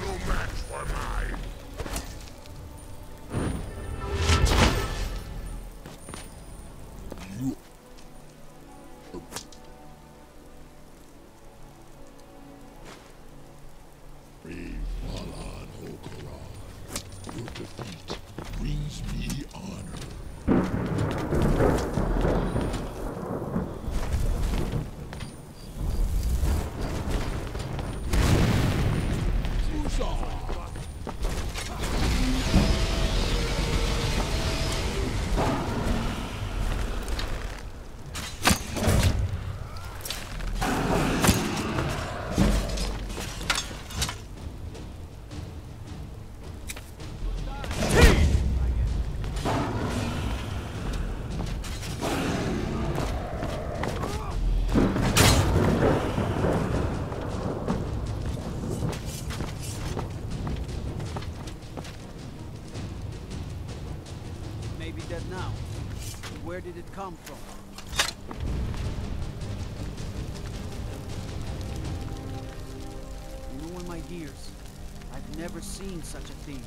no match for mine. Maybe dead now. Where did it come from? In my years, I've never seen such a thing.